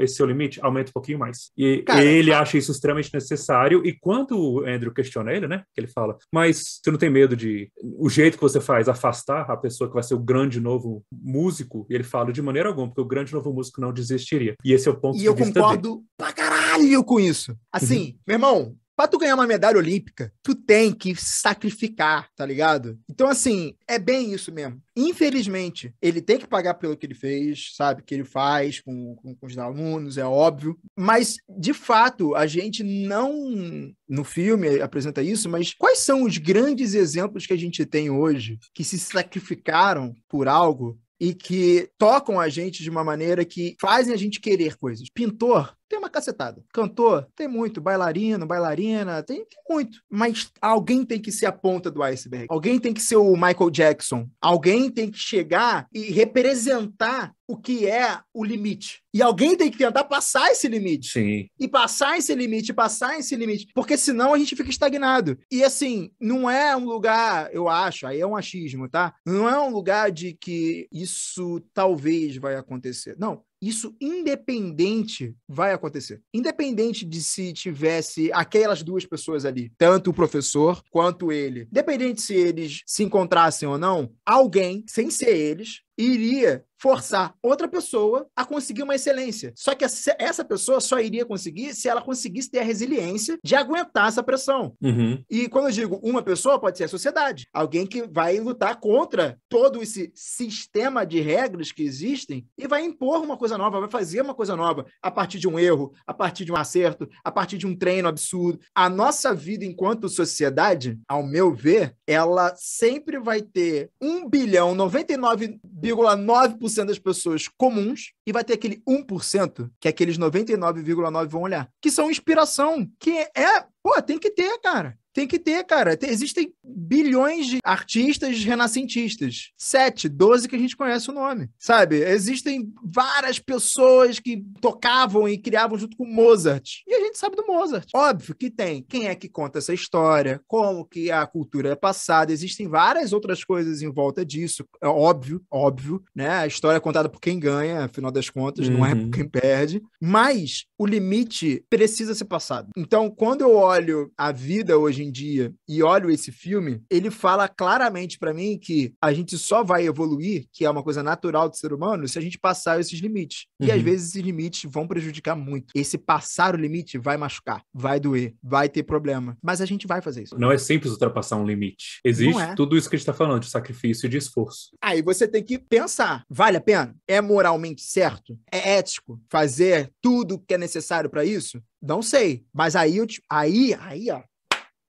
esse seu limite aumenta um pouquinho mais. E Cara, ele a... acha isso extremamente necessário, e quando o Andrew questiona ele, né, que ele fala, mas você não tem medo de o jeito que você faz afastar a pessoa que vai ser o grande novo músico, ele fala de maneira alguma, porque o grande novo músico não desistiria. E esse é o ponto e de vista. E eu concordo pra caralho com isso. Assim, uhum. meu irmão, Pra tu ganhar uma medalha olímpica, tu tem que sacrificar, tá ligado? Então, assim, é bem isso mesmo. Infelizmente, ele tem que pagar pelo que ele fez, sabe? Que ele faz com, com, com os alunos, é óbvio. Mas, de fato, a gente não, no filme, apresenta isso, mas quais são os grandes exemplos que a gente tem hoje que se sacrificaram por algo e que tocam a gente de uma maneira que fazem a gente querer coisas. Pintor tem uma cacetada. Cantor, tem muito. Bailarino, bailarina, tem, tem, muito. Mas alguém tem que ser a ponta do iceberg. Alguém tem que ser o Michael Jackson. Alguém tem que chegar e representar o que é o limite. E alguém tem que tentar passar esse limite. Sim. E passar esse limite, passar esse limite. Porque senão a gente fica estagnado. E assim, não é um lugar, eu acho, aí é um achismo, tá? Não é um lugar de que isso talvez vai acontecer. Não, isso independente vai acontecer. Independente de se tivesse aquelas duas pessoas ali, tanto o professor quanto ele, independente se eles se encontrassem ou não, alguém, sem ser eles, iria forçar outra pessoa a conseguir uma excelência. Só que essa pessoa só iria conseguir se ela conseguisse ter a resiliência de aguentar essa pressão. Uhum. E quando eu digo uma pessoa, pode ser a sociedade. Alguém que vai lutar contra todo esse sistema de regras que existem e vai impor uma coisa nova, vai fazer uma coisa nova a partir de um erro, a partir de um acerto, a partir de um treino absurdo. A nossa vida enquanto sociedade, ao meu ver, ela sempre vai ter um bilhão 99 99,9% das pessoas comuns e vai ter aquele 1%, que aqueles 99,9% vão olhar, que são inspiração, que é, pô, tem que ter, cara. Tem que ter, cara. Tem, existem bilhões de artistas renascentistas. Sete, doze que a gente conhece o nome. Sabe? Existem várias pessoas que tocavam e criavam junto com Mozart. E a gente sabe do Mozart. Óbvio que tem. Quem é que conta essa história? Como que a cultura é passada? Existem várias outras coisas em volta disso. É óbvio, óbvio, né? A história é contada por quem ganha, afinal das contas, uhum. não é por uhum. quem perde. Mas o limite precisa ser passado. Então, quando eu olho a vida hoje em dia e olho esse filme, ele fala claramente para mim que a gente só vai evoluir, que é uma coisa natural do ser humano, se a gente passar esses limites. Uhum. E às uhum. vezes esses limites vão prejudicar muito. Esse passar o limite vai machucar, vai doer, vai ter problema. Mas a gente vai fazer isso. Não é simples ultrapassar um limite. Existe é. tudo isso que a gente tá falando, de sacrifício e de esforço. Aí você tem que pensar: vale a pena? É moralmente certo? É ético fazer tudo que é necessário para isso? Não sei. Mas aí, aí, aí, ó,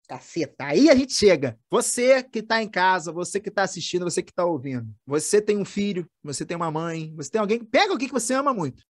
Caceta. Aí a gente chega. Você que está em casa, você que está assistindo, você que está ouvindo. Você tem um filho, você tem uma mãe, você tem alguém. Pega alguém que você ama muito.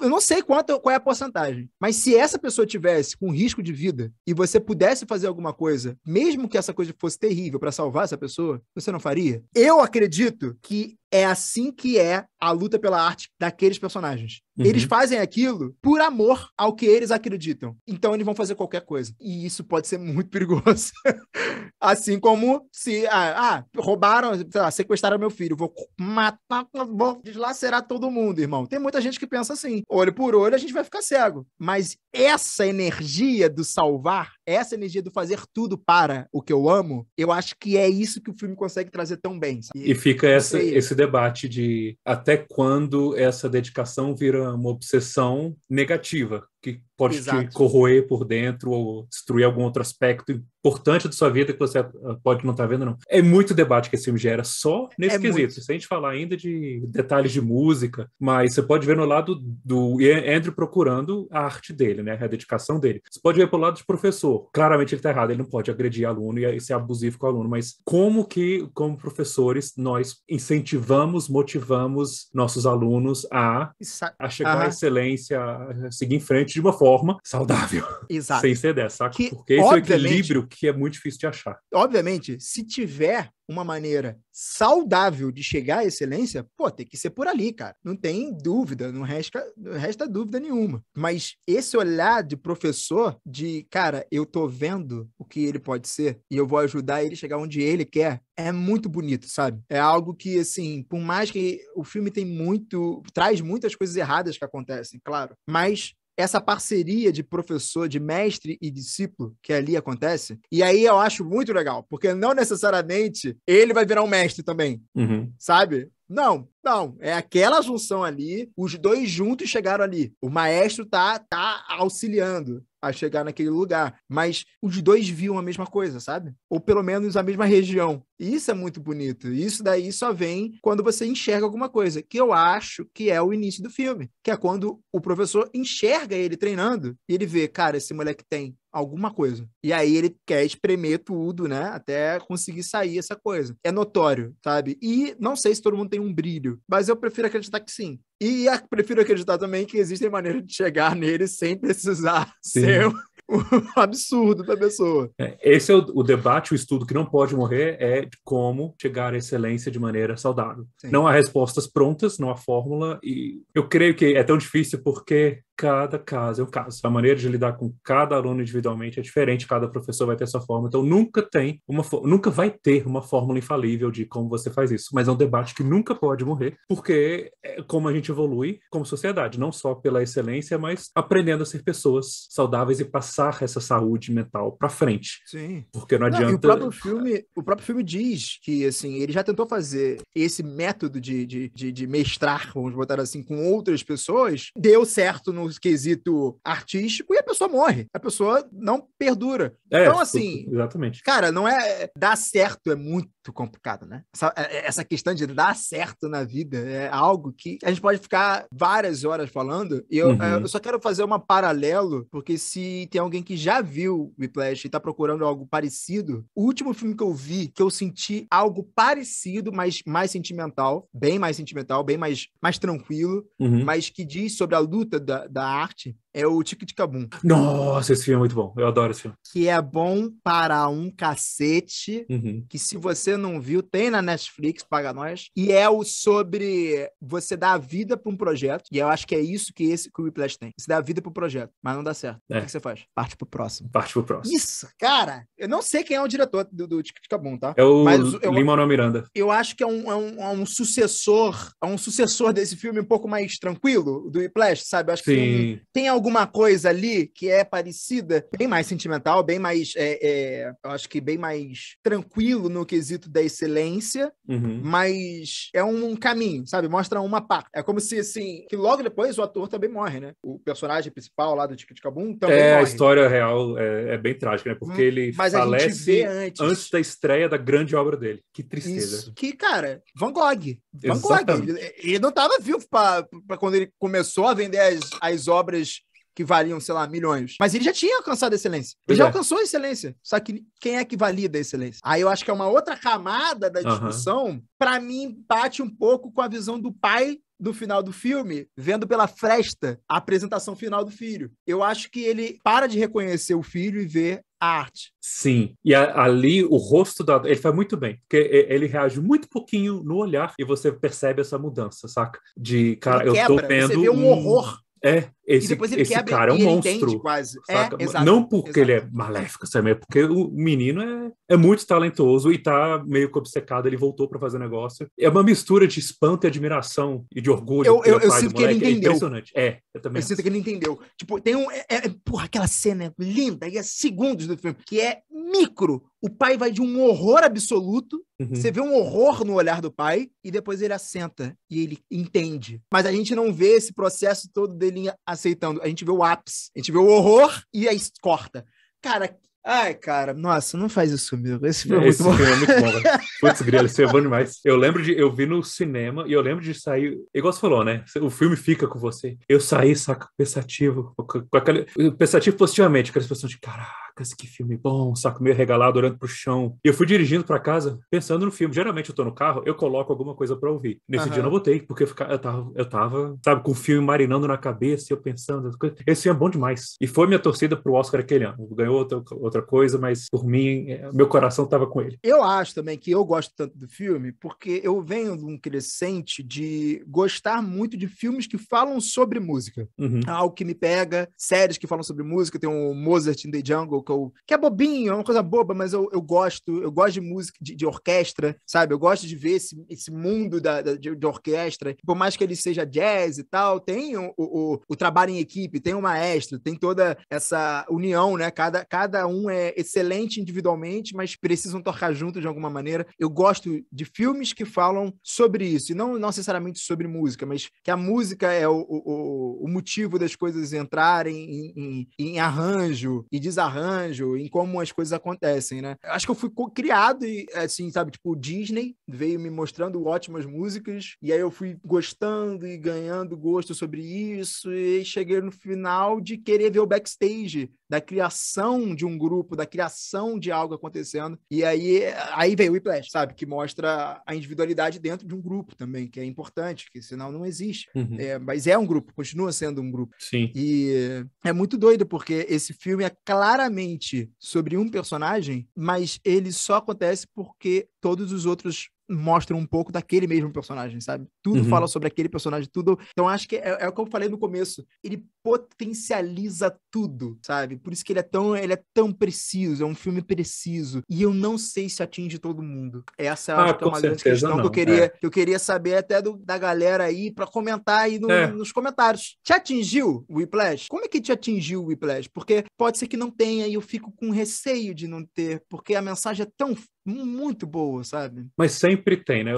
Eu não sei quanto, qual é a porcentagem, mas se essa pessoa tivesse com risco de vida e você pudesse fazer alguma coisa, mesmo que essa coisa fosse terrível para salvar essa pessoa, você não faria? Eu acredito que é assim que é a luta pela arte daqueles personagens. Uhum. Eles fazem aquilo por amor ao que eles acreditam. Então eles vão fazer qualquer coisa. E isso pode ser muito perigoso. assim como se ah, ah roubaram, lá, sequestraram meu filho, vou matar, vou deslacerar todo mundo, irmão. Tem muita gente que pensa assim. Olho por olho, a gente vai ficar cego. Mas essa energia do salvar, essa energia do fazer tudo para o que eu amo, eu acho que é isso que o filme consegue trazer tão bem. Sabe? E fica essa, esse debate de até quando essa dedicação vira uma obsessão negativa que pode Exato. te corroer por dentro ou destruir algum outro aspecto importante da sua vida que você ah, pode não estar tá vendo, não. É muito debate que esse filme gera só nesse é quesito. Muito. Se a gente falar ainda de detalhes de música, mas você pode ver no lado do Andrew procurando a arte dele, né? A dedicação dele. Você pode ver pelo lado de professor. Claramente ele está errado, ele não pode agredir aluno e ser abusivo com o aluno, mas como que, como professores, nós incentivamos, motivamos nossos alunos a, a chegar à excelência, a seguir em frente de uma forma saudável. Exato. Sem ser dessa, saca? Que, Porque esse é o equilíbrio que é muito difícil de achar. Obviamente, se tiver uma maneira saudável de chegar à excelência, pô, tem que ser por ali, cara. Não tem dúvida, não resta, não resta dúvida nenhuma. Mas esse olhar de professor, de, cara, eu tô vendo o que ele pode ser e eu vou ajudar ele a chegar onde ele quer, é muito bonito, sabe? É algo que, assim, por mais que o filme tem muito, traz muitas coisas erradas que acontecem, claro, mas essa parceria de professor, de mestre e discípulo que ali acontece. E aí eu acho muito legal, porque não necessariamente ele vai virar um mestre também, uhum. sabe? Não, não, é aquela junção ali, os dois juntos chegaram ali. O maestro tá, tá auxiliando a chegar naquele lugar, mas os dois viam a mesma coisa, sabe? Ou pelo menos a mesma região. E isso é muito bonito. Isso daí só vem quando você enxerga alguma coisa, que eu acho que é o início do filme, que é quando o professor enxerga ele treinando e ele vê, cara, esse moleque tem alguma coisa. E aí ele quer espremer tudo, né? Até conseguir sair essa coisa. É notório, sabe? E não sei se todo mundo tem um brilho, mas eu prefiro acreditar que sim. E prefiro acreditar também que existem maneiras de chegar nele sem precisar sim. ser um absurdo da pessoa. É, esse é o, o, debate, o estudo que não pode morrer é de como chegar à excelência de maneira saudável. Sim. Não há respostas prontas, não há fórmula, e eu creio que é tão difícil porque cada caso é um caso. A maneira de lidar com cada aluno individualmente é diferente, cada professor vai ter sua forma. Então nunca tem uma nunca vai ter uma fórmula infalível de como você faz isso, mas é um debate que nunca pode morrer, porque é como a gente evolui como sociedade, não só pela excelência, mas aprendendo a ser pessoas saudáveis e passar essa saúde mental para frente. Sim. Porque não adianta. Não, o próprio filme, o próprio filme diz que assim ele já tentou fazer esse método de, de, de, de mestrar, vamos botar assim, com outras pessoas, deu certo no quesito artístico e a pessoa morre. A pessoa não perdura. É, então, assim. Exatamente. Cara, não é. Dar certo é muito complicado, né? Essa, é, é, essa questão de dar certo na vida é algo que a gente pode ficar várias horas falando. E eu, uhum. eu só quero fazer uma paralelo, porque se tem alguém que já viu Whiplash e tá procurando algo parecido, o último filme que eu vi, que eu senti algo parecido, mas mais sentimental, bem mais sentimental, bem mais, mais tranquilo, uhum. mas que diz sobre a luta da, da arte, é o Tic Tic Cabum. Nossa, esse filme é muito bom. Eu adoro esse filme. Que é bom para um cacete. Uhum. Que se você não viu, tem na Netflix, paga nós. E é o sobre você dar a vida para um projeto. E eu acho que é isso que esse que o Whiplash tem. Você dá a vida para o projeto, mas não dá certo. É. O que você faz? Parte pro próximo. Parte pro próximo. Isso, cara. Eu não sei quem é o diretor do, do Tic Tic Cabum, tá? É o Lin-Manuel Miranda. Eu acho que é um, é um, é um sucessor, é um sucessor desse filme um pouco mais tranquilo, do Whiplash, sabe? Eu acho Sim. que tem, tem alguma coisa ali que é parecida, bem mais sentimental, bem mais, é, é, eu acho que bem mais tranquilo no quesito da excelência, uhum. mas é um caminho, sabe? Mostra uma parte. É como se, assim, que logo depois o ator também morre, né? O personagem principal lá do Tic Cabum também é, morre. a história real é, é, bem trágica, né? Porque hum, ele mas falece antes. antes. da estreia da grande obra dele. Que tristeza. Isso. Que, cara, Van Gogh. Van Gogh. Ele, ele não estava vivo para quando ele começou a vender as, as obras que valiam, sei lá, milhões. Mas ele já tinha alcançado a excelência. Ele já é. alcançou a excelência. Só que quem é que valida a excelência? Aí eu acho que é uma outra camada da discussão, uhum. para mim, bate um pouco com a visão do pai do final do filme, vendo pela fresta a apresentação final do filho. Eu acho que ele para de reconhecer o filho e vê a arte. Sim, e a, ali o rosto da. Ele faz muito bem, porque ele reage muito pouquinho no olhar e você percebe essa mudança, saca? De cara, eu tô vendo. Você vê um horror é, esse, esse cara é um monstro. Quase. É, não porque exato. ele é maléfico, sabe? É porque o menino é, é muito talentoso e tá meio que obcecado. Ele voltou para fazer negócio. É uma mistura de espanto e admiração e de orgulho. Eu, eu, eu sinto que ele é entendeu. É impressionante. É, eu também. Eu sinto que ele entendeu. Tipo, tem um. É, é, porra, aquela cena linda e é segundos do filme, que é micro. O pai vai de um horror absoluto, uhum. você vê um horror no olhar do pai, e depois ele assenta e ele entende. Mas a gente não vê esse processo todo dele aceitando. A gente vê o ápice, a gente vê o horror e aí corta. Cara, Ai, cara, nossa, não faz isso comigo. Esse filme, é, esse filme é muito bom. Putz, grilo, esse é bom demais. Eu lembro de. Eu vi no cinema e eu lembro de sair. Igual você falou, né? O filme fica com você. Eu saí, saca, pensativo. Com aquele, pensativo positivamente, aquela expressão de caraca caracas, que filme bom, saco meio regalado, olhando pro chão. E eu fui dirigindo para casa pensando no filme. Geralmente eu tô no carro, eu coloco alguma coisa para ouvir. Nesse dia eu não botei, porque eu, ficava, eu, tava, eu tava, sabe, com o filme marinando na cabeça eu pensando. Esse filme é bom demais. E foi minha torcida pro Oscar aquele ano. Ganhou outra, outra coisa, mas por mim, é, meu coração tava com ele. Eu acho também que eu gosto tanto do filme porque eu venho de um crescente de gostar muito de filmes que falam sobre música. Uhum. Algo que me pega, séries que falam sobre música. Tem o Mozart in the Jungle, que, eu, que é bobinho, é uma coisa boba, mas eu, eu gosto, eu gosto de música, de, de orquestra, sabe? Eu gosto de ver esse, esse mundo da, da de, de, orquestra. Por mais que ele seja jazz e tal, tem o, o, o trabalho em equipe, tem o maestro, tem toda essa união, né? Cada, cada um é excelente individualmente, mas precisam tocar junto de alguma maneira. Eu gosto de filmes que falam sobre isso, e não, não necessariamente sobre música, mas que a música é o, o, o motivo das coisas entrarem em, em, em arranjo e desarranjo arranjo, em como as coisas acontecem, né? Acho que eu fui criado e, assim, sabe, tipo, o Disney veio me mostrando ótimas músicas, e aí eu fui gostando e ganhando gosto sobre isso, e cheguei no final de querer ver o backstage da criação de um grupo, da criação de algo acontecendo. E aí, aí veio o Whiplash, sabe? Que mostra a individualidade dentro de um grupo também, que é importante, que senão não existe. Uhum. É, mas é um grupo, continua sendo um grupo. Sim. E é muito doido, porque esse filme é claramente sobre um personagem, mas ele só acontece porque todos os outros mostram um pouco daquele mesmo personagem, sabe? Tudo uhum. fala sobre aquele personagem, tudo. Então acho que é, é, o que eu falei no começo. Ele potencializa tudo, sabe? Por isso que ele é tão, ele é tão preciso, é um filme preciso. E eu não sei se atinge todo mundo. Essa ah, é uma grande questão não. que eu queria, é. que eu queria saber até do, da galera aí para comentar aí no, é. nos comentários. Te atingiu o Whiplash? Como é que te atingiu o Whiplash? Porque pode ser que não tenha e eu fico com receio de não ter, porque a mensagem é tão muito boa, sabe? Mas sempre tem, né?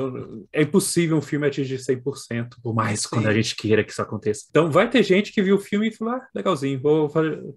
É impossível um filme atingir 100%, por mais Sim. quando a gente queira que isso aconteça. Então vai ter gente que viu o filme e falou, ah, legalzinho. Ou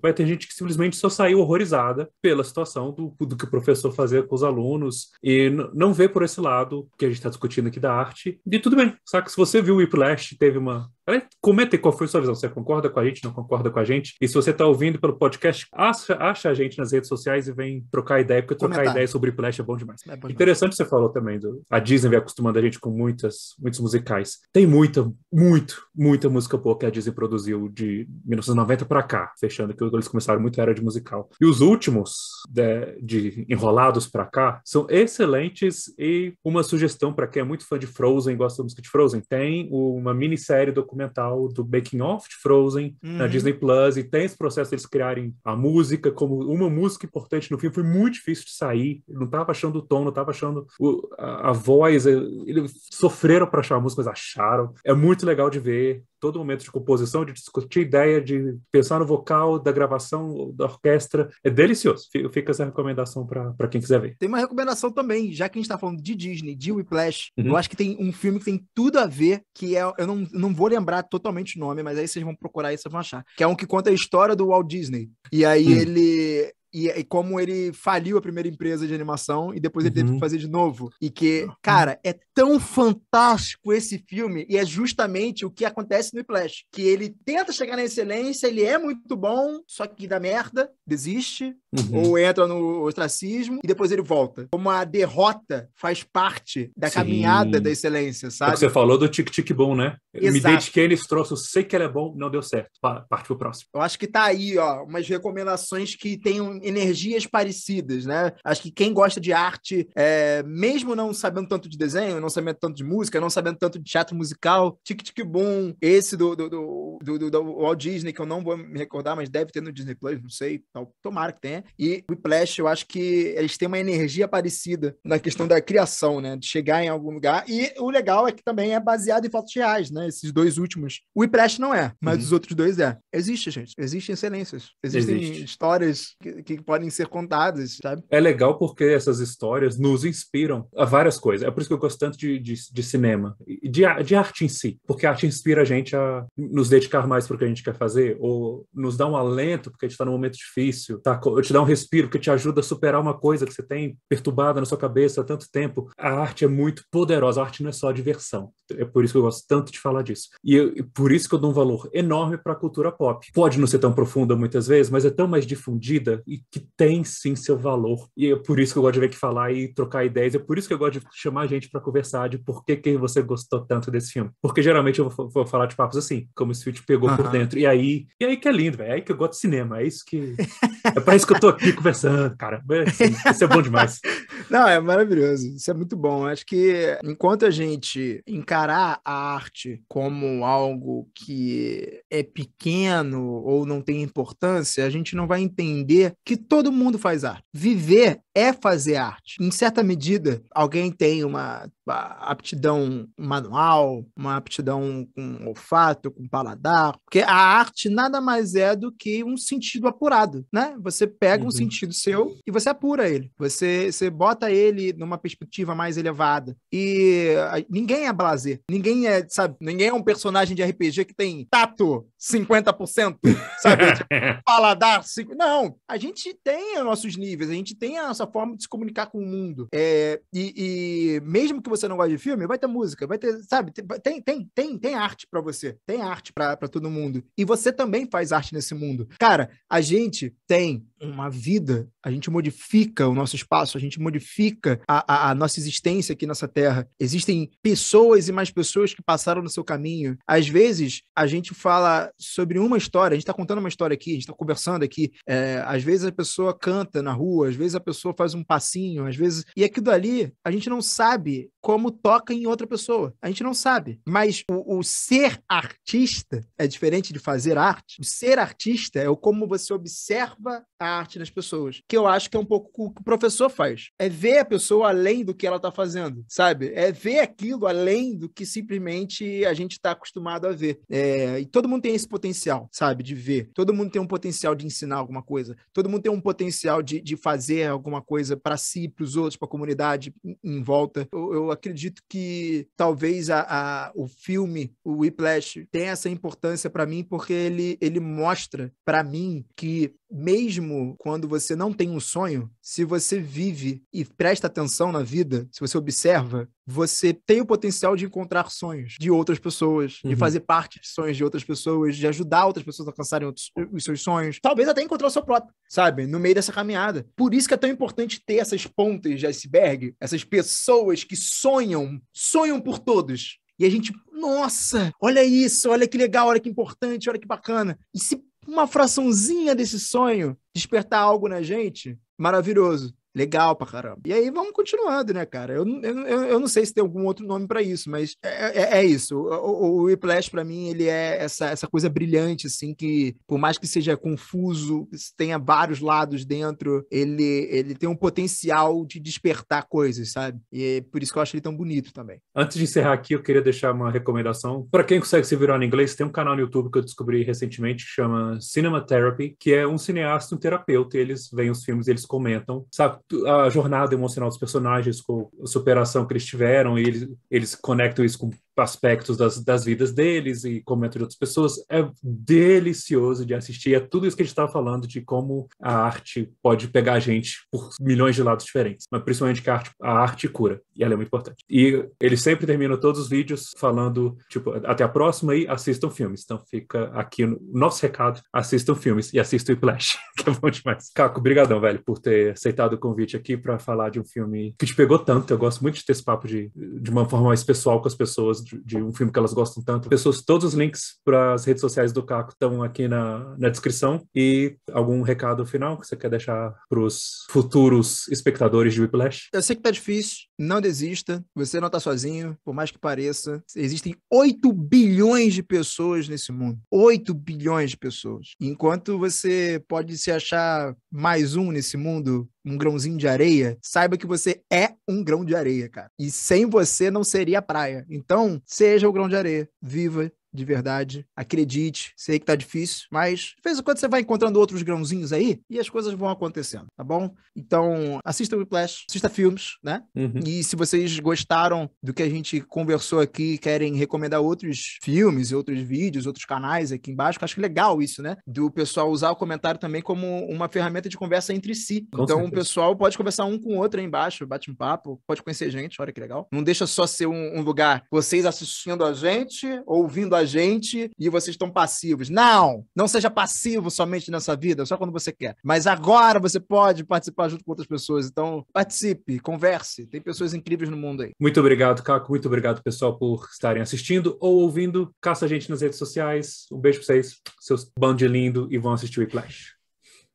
vai ter gente que simplesmente só saiu horrorizada pela situação do, do que o professor fazia com os alunos e não vê por esse lado que a gente está discutindo aqui da arte. E tudo bem, saca? Se você viu o Whiplash, teve uma Comenta qual foi a sua visão. Você concorda com a gente, não concorda com a gente? E se você está ouvindo pelo podcast, acha, acha a gente nas redes sociais e vem trocar ideia, porque trocar Comentar. ideia sobre Flash é bom demais. É bom Interessante demais. você falou também. Do, a Disney vem acostumando a gente com muitas, muitos musicais. Tem muita, muito, muita música boa que a Disney produziu de 1990 para cá, fechando que eles começaram muito era de musical. E os últimos de, de enrolados para cá são excelentes e uma sugestão para quem é muito fã de Frozen, gosta da música de Frozen, tem uma minissérie documental documental do Making of de Frozen uhum. na Disney Plus e tem esse processo deles criarem a música como uma música importante no filme. Foi muito difícil de sair, não estava achando o tom, não estava achando o, a, a, voz. Eles sofreram para achar a música, mas acharam. É muito legal de ver todo momento de composição, de discutir ideia, de pensar no vocal, da gravação, da orquestra. É delicioso. Fica essa recomendação para quem quiser ver. Tem uma recomendação também, já que a gente está falando de Disney, de Whiplash, uhum. eu acho que tem um filme que tem tudo a ver, que é, eu não, não vou lembrar totalmente o nome, mas aí vocês vão procurar e vocês vão achar, que é um que conta a história do Walt Disney. E aí hum. ele e, e, como ele faliu a primeira empresa de animação e depois ele uhum. teve que uhum. fazer de novo. E que, uhum. cara, é tão fantástico esse filme e é justamente o que acontece no Flash, que ele tenta chegar na excelência, ele é muito bom, só que dá merda, desiste uhum. ou entra no ostracismo e depois ele volta. Como a derrota faz parte da Sim. caminhada da excelência, sabe? É você falou do tic tic bom, né? Exato. Me dediquei nesse troço, sei que ele é bom, não deu certo. Parte pro próximo. Eu acho que tá aí, ó, umas recomendações que energias parecidas, né? Acho que quem gosta de arte, é, mesmo não sabendo tanto de desenho, não sabendo tanto de música, não sabendo tanto de teatro musical, Tic Tic Boom, esse do, do, do, do, do Walt Disney, que eu não vou me recordar, mas deve ter no Disney Plus, não sei, tomara que tenha. E o Whiplash, eu acho que eles têm uma energia parecida na questão da criação, né? De chegar em algum lugar. E o legal é que também é baseado em fatos reais, né? Esses dois últimos. O Whiplash não é, mas uhum. os outros dois é. Existe, gente. Existem excelências. Existem Existe. histórias que, que podem ser contadas, sabe? É legal porque essas histórias nos inspiram a várias coisas. É por isso que eu gosto tanto de, de, de cinema, de, de arte em si, porque a arte inspira a gente a nos dedicar mais para o que a gente quer fazer, ou nos dá um alento porque a gente está num momento difícil, tá? Eu te dá um respiro que te ajuda a superar uma coisa que você tem perturbada na sua cabeça há tanto tempo. A arte é muito poderosa, a arte não é só diversão. É por isso que eu gosto tanto de falar disso. E, eu, e por isso que eu dou um valor enorme para a cultura pop. Pode não ser tão profunda muitas vezes, mas é tão mais difundida e que tem sim seu valor. E é por isso que eu gosto de ver que falar e trocar ideias. É por isso que eu gosto de chamar a gente para conversar de por que, que você gostou tanto desse filme. Porque geralmente eu vou, vou falar de papos assim, como esse filme te pegou uhum. por dentro. E aí, e aí que é lindo, velho. É aí que eu gosto de cinema. É isso que. É para isso que eu tô aqui conversando, cara. Assim, isso é bom demais. Não, é maravilhoso. Isso é muito bom. Acho que enquanto a gente encarar a arte como algo que é pequeno ou não tem importância, a gente não vai entender que todo mundo faz arte. Viver é fazer arte. Em certa medida, alguém tem uma aptidão manual, uma aptidão com olfato, com paladar, porque a arte nada mais é do que um sentido apurado, né? Você pega uhum. um sentido seu e você apura ele. Você, você bota ele numa perspectiva mais elevada. E ninguém é blazer. Ninguém é, sabe, ninguém é um personagem de RPG que tem tato 50%, sabe? paladar, cinco... não. A gente tem os nossos níveis, a gente tem a nossa forma de se comunicar com o mundo. É, e, e mesmo que você não goste de filme, vai ter música, vai ter, sabe? Tem, tem, tem, tem arte para você, tem arte para todo mundo. E você também faz arte nesse mundo. Cara, a gente tem uma vida, a gente modifica o nosso espaço, a gente modifica a, a, a, nossa existência aqui nessa terra. Existem pessoas e mais pessoas que passaram no seu caminho. Às vezes, a gente fala sobre uma história, a gente está contando uma história aqui, a gente está conversando aqui. É, às vezes a pessoa canta na rua, às vezes a pessoa faz um passinho, às vezes. E aquilo ali, a gente não sabe como toca em outra pessoa. A gente não sabe. Mas o, o ser artista é diferente de fazer arte. O ser artista é o como você observa a arte nas pessoas. Que eu acho que é um pouco o que o professor faz. É ver a pessoa além do que ela está fazendo, sabe? É ver aquilo além do que simplesmente a gente está acostumado a ver. É, e todo mundo tem esse potencial, sabe? De ver. Todo mundo tem um potencial de ensinar alguma coisa. Todo mundo tem um potencial de, de fazer alguma coisa para si, para os outros, para a comunidade em, em volta. Eu, eu, acredito que talvez a, a, o filme, o Whiplash, tenha essa importância para mim porque ele, ele mostra para mim que mesmo quando você não tem um sonho, se você vive e presta atenção na vida, se você observa, você tem o potencial de encontrar sonhos de outras pessoas, uhum. de fazer parte de sonhos de outras pessoas, de ajudar outras pessoas a alcançarem outros, os seus sonhos. Talvez até encontrar o seu próprio, sabe? No meio dessa caminhada. Por isso que é tão importante ter essas pontas de iceberg, essas pessoas que sonham, sonham por todos. E a gente, nossa, olha isso, olha que legal, olha que importante, olha que bacana. E se uma fraçãozinha desse sonho despertar algo na gente, maravilhoso. Legal pra caramba. E aí vamos continuando, né, cara? Eu, eu, eu não sei se tem algum outro nome para isso, mas é, é, é isso. O, o Whiplash, para mim, ele é essa, essa coisa brilhante, assim, que por mais que seja confuso, tenha vários lados dentro, ele, ele tem um potencial de despertar coisas, sabe? E é por isso que eu acho ele tão bonito também. Antes de encerrar aqui, eu queria deixar uma recomendação. Para quem consegue se virar em inglês, tem um canal no YouTube que eu descobri recentemente que chama Cinema Therapy, que é um cineasta, um terapeuta, e eles veem os filmes, eles comentam, sabe? A jornada emocional dos personagens, com a superação que eles tiveram, e eles, eles conectam isso com aspectos das, das vidas deles e comentam de outras pessoas. É delicioso de assistir. É tudo isso que a gente estava falando de como a arte pode pegar a gente por milhões de lados diferentes, mas principalmente que a arte, a arte cura, e ela é muito importante. E ele sempre termina todos os vídeos falando, tipo, até a próxima e assistam filmes. Então fica aqui o nosso recado, assistam filmes e assistam Flash, que é bom demais. Caco, brigadão, velho, por ter aceitado o convite aqui para falar de um filme que te pegou tanto. Eu gosto muito de ter esse papo de, de uma forma mais pessoal com as pessoas, de, um filme que elas gostam tanto. Pessoas, todos os links para as redes sociais do Caco estão aqui na, na descrição. E algum recado final que você quer deixar para os futuros espectadores de Whiplash? Eu sei que tá difícil, não desista. Você não tá sozinho, por mais que pareça. Existem 8 bilhões de pessoas nesse mundo. 8 bilhões de pessoas. Enquanto você pode se achar mais um nesse mundo, um grãozinho de areia, saiba que você é um grão de areia, cara. E sem você não seria praia. Então, seja o grão de areia. Viva de verdade. Acredite, sei que tá difícil, mas de vez em quando você vai encontrando outros grãozinhos aí e as coisas vão acontecendo, tá bom? Então, assista o Whiplash, assista filmes, né? Uhum. E se vocês gostaram do que a gente conversou aqui, querem recomendar outros filmes, outros vídeos, outros canais aqui embaixo, acho que legal isso, né? Do pessoal usar o comentário também como uma ferramenta de conversa entre si. Com então, certeza. o pessoal pode conversar um com o outro aí embaixo, bate um papo, pode conhecer gente, olha que legal. Não deixa só ser um, um lugar vocês assistindo a gente, ouvindo a gente e vocês estão passivos. Não! Não seja passivo somente nessa vida, só quando você quer. Mas agora você pode participar junto com outras pessoas. Então, participe, converse. Tem pessoas incríveis no mundo aí. Muito obrigado, Caco. Muito obrigado, pessoal, por estarem assistindo ou ouvindo. Caça a gente nas redes sociais. Um beijo pra vocês, seus bando de lindo, e vão assistir o Flash.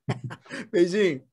Beijinho.